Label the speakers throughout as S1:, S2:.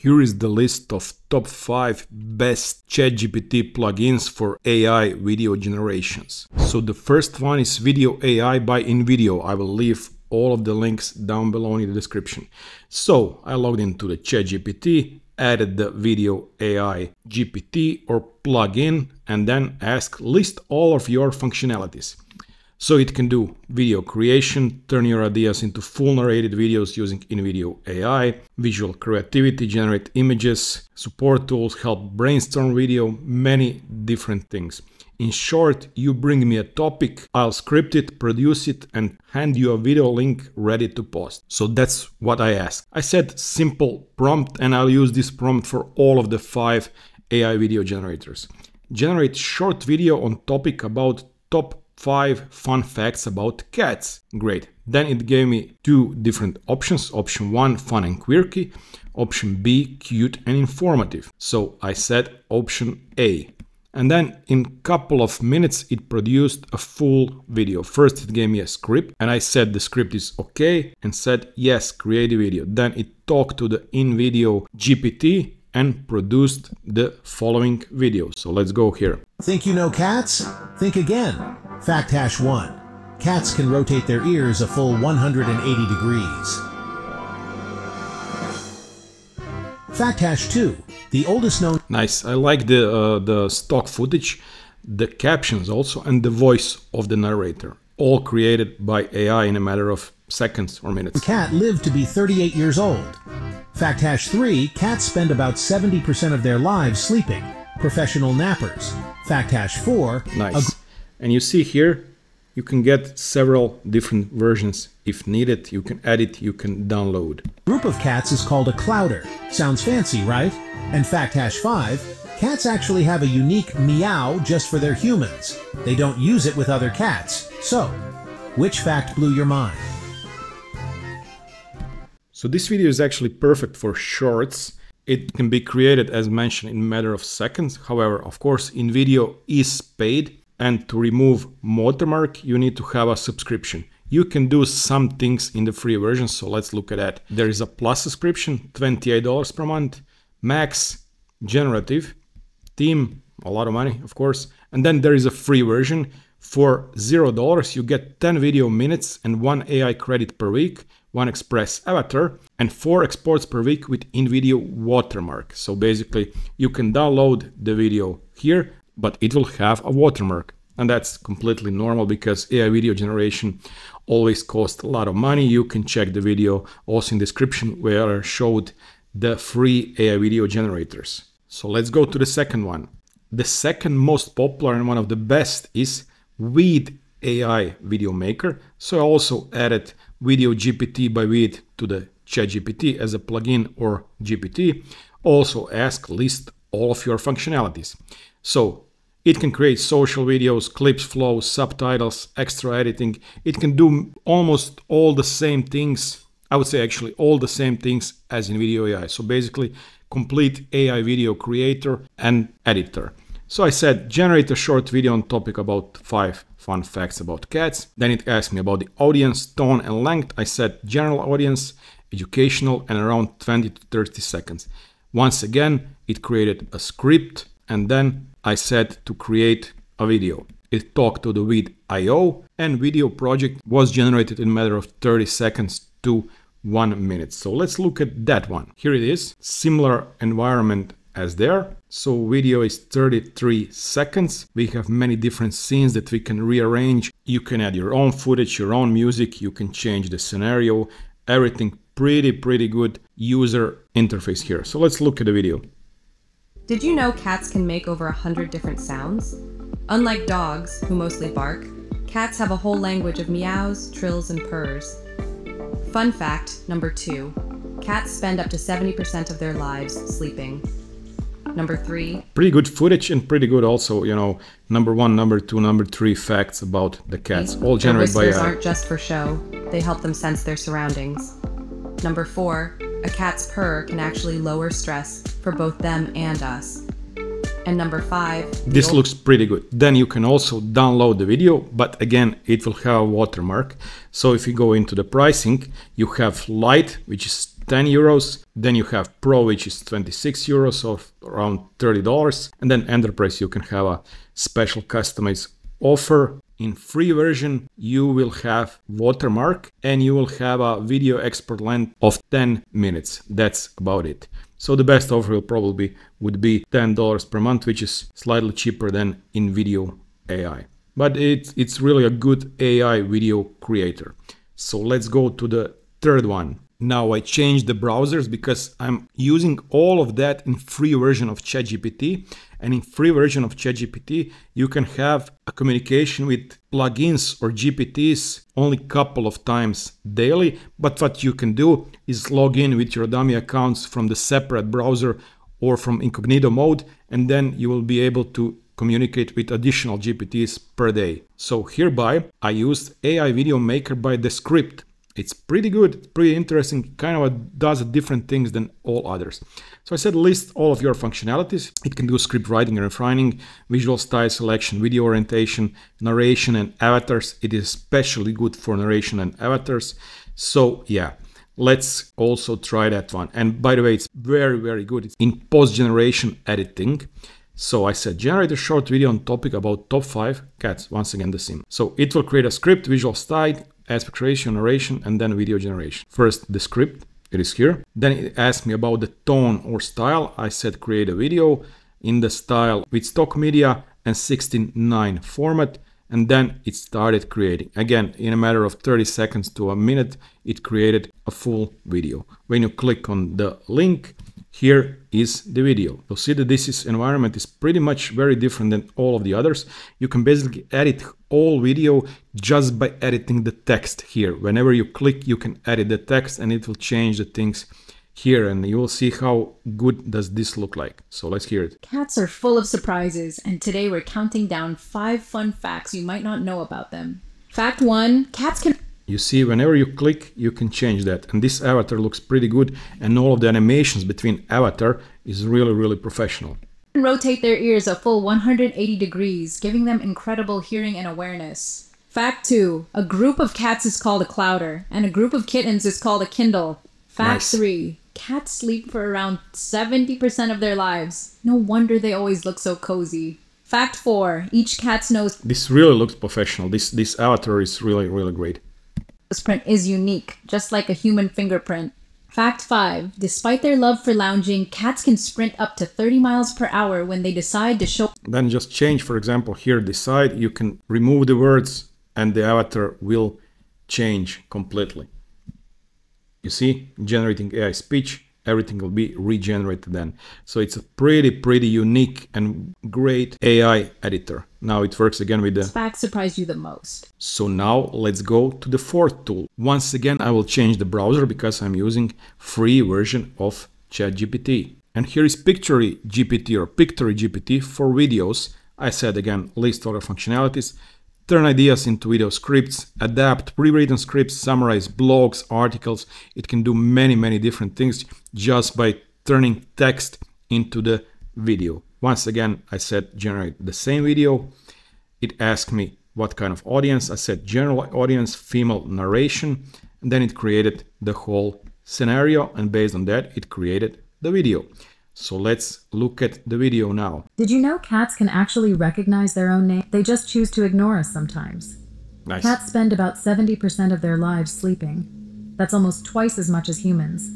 S1: Here is the list of top 5 best ChatGPT plugins for AI video generations. So the first one is Video AI by InVideo. I will leave all of the links down below in the description. So I logged into the ChatGPT, added the Video AI GPT or plugin, and then ask list all of your functionalities. So it can do video creation, turn your ideas into full narrated videos using InVideo AI, visual creativity, generate images, support tools, help brainstorm video, many different things. In short, you bring me a topic, I'll script it, produce it, and hand you a video link ready to post. So that's what I ask. I said simple prompt, and I'll use this prompt for all of the five AI video generators. Generate short video on topic about top 5 fun facts about cats. Great. Then it gave me two different options. Option 1 fun and quirky. Option B cute and informative. So I said option A. And then in couple of minutes it produced a full video. First it gave me a script and I said the script is okay and said yes create a video. Then it talked to the InVideo GPT and produced the following video. So let's go here.
S2: Think you know cats? Think again. Fact hash 1. Cats can rotate their ears a full 180 degrees. Fact hash 2. The oldest known...
S1: Nice. I like the, uh, the stock footage, the captions also, and the voice of the narrator. All created by AI in a matter of seconds or minutes.
S2: Cat lived to be 38 years old. Fact hash 3. Cats spend about 70% of their lives sleeping. Professional nappers. Fact hash 4.
S1: Nice. And you see here, you can get several different versions. If needed, you can edit, you can download.
S2: Group of cats is called a clowder. Sounds fancy, right? And fact hash 5, cats actually have a unique meow just for their humans. They don't use it with other cats. So, which fact blew your mind?
S1: So this video is actually perfect for shorts. It can be created as mentioned in a matter of seconds. However, of course, InVideo is paid and to remove watermark you need to have a subscription. You can do some things in the free version, so let's look at that. There is a plus subscription, $28 per month, max, generative, team, a lot of money, of course. And then there is a free version. For $0, you get 10 video minutes and one AI credit per week, one Express avatar, and four exports per week with InVideo watermark. So basically, you can download the video here but it will have a watermark. And that's completely normal because AI video generation always costs a lot of money. You can check the video also in description where I showed the free AI video generators. So let's go to the second one. The second most popular and one of the best is Veed AI Video Maker. So I also added Video GPT by Veed to the ChatGPT as a plugin or GPT. Also ask list all of your functionalities. So it can create social videos, clips, flows, subtitles, extra editing. It can do almost all the same things. I would say actually all the same things as in Video AI. So basically complete AI video creator and editor. So I said generate a short video on topic about five fun facts about cats. Then it asked me about the audience, tone and length. I said general audience, educational and around 20 to 30 seconds. Once again, it created a script and then I said to create a video. It talked to the veed.io and video project was generated in a matter of 30 seconds to one minute. So let's look at that one. Here it is, similar environment as there. So video is 33 seconds. We have many different scenes that we can rearrange. You can add your own footage, your own music. You can change the scenario, everything pretty, pretty good user interface here. So let's look at the video.
S3: Did you know cats can make over a hundred different sounds? Unlike dogs, who mostly bark, cats have a whole language of meows, trills, and purrs. Fun fact number two cats spend up to 70% of their lives sleeping. Number three.
S1: Pretty good footage and pretty good also, you know, number one, number two, number three facts about the cats, all generated by AI.
S3: aren't just for show, they help them sense their surroundings. Number four, a cat's purr can actually lower stress for both them and us. And number five.
S1: This looks pretty good. Then you can also download the video, but again, it will have a watermark. So if you go into the pricing, you have light, which is 10 euros. Then you have Pro, which is 26 euros, so around $30. And then Enterprise, you can have a special customized offer. In free version, you will have watermark and you will have a video export length of 10 minutes. That's about it. So the best offer will probably would be $10 per month, which is slightly cheaper than InVideo AI. But it's, it's really a good AI video creator. So let's go to the third one. Now I changed the browsers because I'm using all of that in free version of ChatGPT. And in free version of ChatGPT, you can have a communication with plugins or GPTs only couple of times daily. But what you can do is log in with your dummy accounts from the separate browser or from incognito mode, and then you will be able to communicate with additional GPTs per day. So hereby, I used AI Video Maker by Descript it's pretty good, pretty interesting, kind of does different things than all others. So I said list all of your functionalities. It can do script writing and refining, visual style selection, video orientation, narration and avatars. It is especially good for narration and avatars. So yeah, let's also try that one. And by the way, it's very, very good. It's in post-generation editing. So I said generate a short video on topic about top 5 cats, once again the same. So it will create a script, visual style, aspect ratio, narration, and then video generation. First, the script, it is here. Then it asked me about the tone or style. I said create a video in the style with stock media and 16.9 format. And then it started creating. Again, in a matter of 30 seconds to a minute, it created a full video. When you click on the link, here is the video. You'll see that this is environment is pretty much very different than all of the others. You can basically edit all video just by editing the text here. Whenever you click, you can edit the text and it will change the things here and you will see how good does this look like. So let's hear it.
S4: Cats are full of surprises and today we're counting down five fun facts you might not know about them. Fact one, cats can
S1: you see, whenever you click, you can change that. And this avatar looks pretty good. And all of the animations between avatar is really, really professional.
S4: Rotate their ears a full 180 degrees, giving them incredible hearing and awareness. Fact 2. A group of cats is called a clowder, and a group of kittens is called a kindle. Fact nice. 3. Cats sleep for around 70% of their lives. No wonder they always look so cozy. Fact 4. Each cat's nose...
S1: This really looks professional. This, this avatar is really, really great
S4: print is unique, just like a human fingerprint. Fact 5. Despite their love for lounging, cats can sprint up to 30 miles per hour when they decide to show.
S1: Then just change, for example, here decide, you can remove the words and the avatar will change completely. You see, generating AI speech, everything will be regenerated then. So it's a pretty, pretty unique and great AI editor. Now it works again with the...
S4: Fact surprised you the most.
S1: So now let's go to the fourth tool. Once again, I will change the browser because I'm using free version of ChatGPT. And here is Pictory GPT or Pictory GPT for videos. I said again, list all the functionalities turn ideas into video scripts, adapt pre-written scripts, summarize blogs, articles. It can do many, many different things just by turning text into the video. Once again, I said generate the same video. It asked me what kind of audience. I said general audience, female narration. And then it created the whole scenario. And based on that, it created the video. So let's look at the video now.
S5: Did you know cats can actually recognize their own name? They just choose to ignore us sometimes. Nice. Cats spend about 70% of their lives sleeping. That's almost twice as much as humans.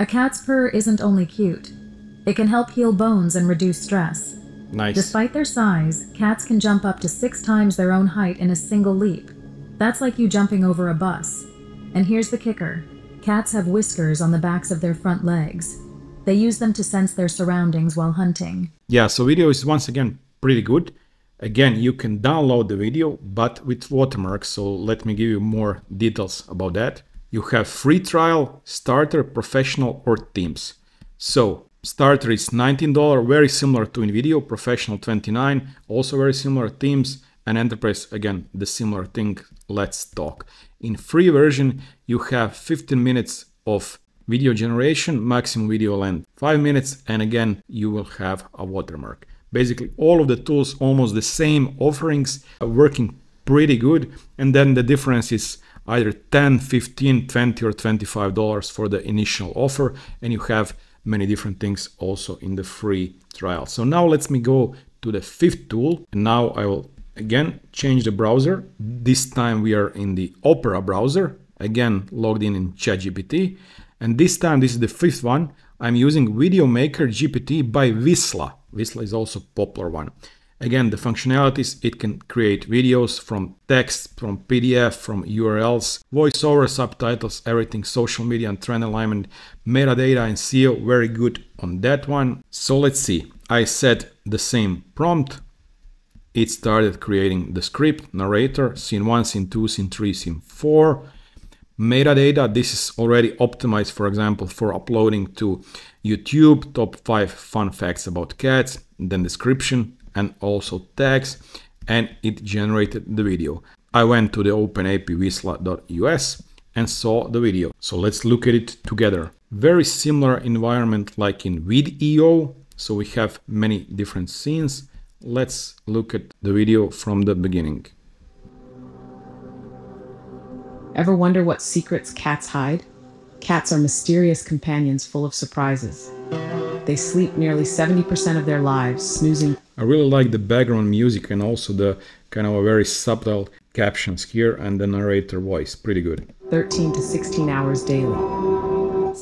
S5: A cat's purr isn't only cute. It can help heal bones and reduce stress.
S1: Nice.
S5: Despite their size, cats can jump up to six times their own height in a single leap. That's like you jumping over a bus. And here's the kicker. Cats have whiskers on the backs of their front legs. They use them to sense their surroundings while hunting.
S1: Yeah, so video is once again pretty good. Again, you can download the video, but with watermarks, so let me give you more details about that. You have free trial, starter, professional, or teams. So starter is $19, very similar to InVideo, professional 29, also very similar themes, and enterprise, again, the similar thing, let's talk. In free version, you have 15 minutes of Video generation, maximum video length 5 minutes and again you will have a watermark. Basically all of the tools almost the same offerings are working pretty good and then the difference is either 10, 15, 20 or 25 dollars for the initial offer and you have many different things also in the free trial. So now let's me go to the fifth tool and now I will again change the browser. This time we are in the Opera browser, again logged in in ChatGPT and this time this is the fifth one. I'm using Video Maker GPT by Visla. Visla is also popular one. Again, the functionalities, it can create videos from text, from PDF, from URLs, voiceover, subtitles, everything, social media and trend alignment, metadata and SEO, very good on that one. So let's see, I set the same prompt. It started creating the script, narrator, scene 1, scene 2, scene 3, scene 4. Metadata, this is already optimized, for example, for uploading to YouTube, top 5 fun facts about cats, then description, and also tags and it generated the video. I went to the openapvisla.us and saw the video. So let's look at it together. Very similar environment like in Vidyo. So we have many different scenes. Let's look at the video from the beginning.
S6: Ever wonder what secrets cats hide? Cats are mysterious companions full of surprises. They sleep nearly 70% of their lives, snoozing.
S1: I really like the background music and also the kind of a very subtle captions here and the narrator voice. Pretty good.
S6: 13 to 16 hours daily.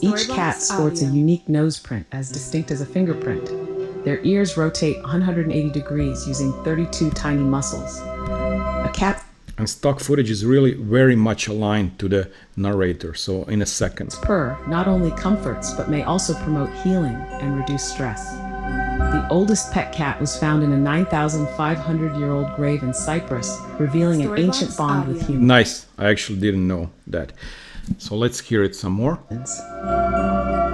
S6: Each cat sports a unique nose print as distinct as a fingerprint. Their ears rotate 180 degrees using 32 tiny muscles. A cat
S1: and stock footage is really very much aligned to the narrator so in a second
S6: purr not only comforts but may also promote healing and reduce stress the oldest pet cat was found in a 9500 year old grave in cyprus revealing an ancient bond with humans.
S1: Nice. I actually didn't know that. So let's hear it some more.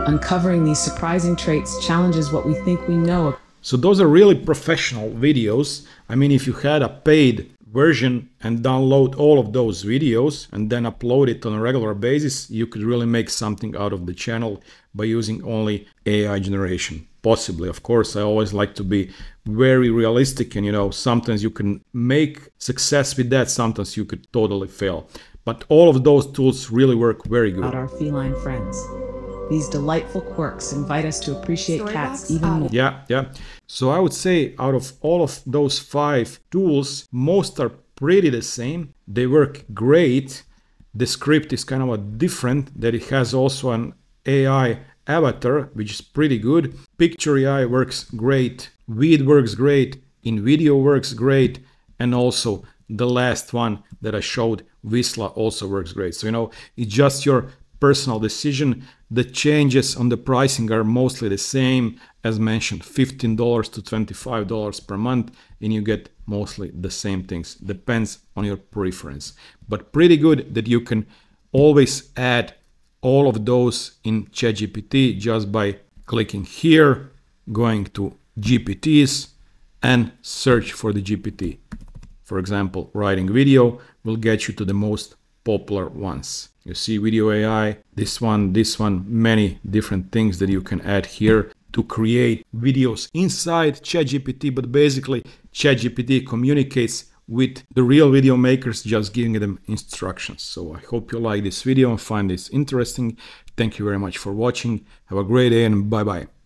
S6: Uncovering these surprising traits challenges what we think we know
S1: so those are really professional videos. I mean if you had a paid version and download all of those videos and then upload it on a regular basis, you could really make something out of the channel by using only AI generation. Possibly, of course, I always like to be very realistic and you know, sometimes you can make success with that, sometimes you could totally fail. But all of those tools really work very good.
S6: About our feline friends. These delightful quirks invite us to appreciate cats even more.
S1: Yeah, yeah. So I would say out of all of those five tools, most are pretty the same. They work great. Descript is kind of a different that it has also an AI avatar, which is pretty good. Pictory AI works great. Veed works great. InVideo works great. And also the last one that I showed, Visla also works great. So, you know, it's just your personal decision. The changes on the pricing are mostly the same as mentioned, $15 to $25 per month, and you get mostly the same things. Depends on your preference. But pretty good that you can always add all of those in ChatGPT just by clicking here, going to GPTs, and search for the GPT. For example, writing video will get you to the most popular ones. You see video AI, this one, this one, many different things that you can add here to create videos inside ChatGPT, but basically ChatGPT communicates with the real video makers, just giving them instructions. So I hope you like this video and find this interesting. Thank you very much for watching. Have a great day and bye bye.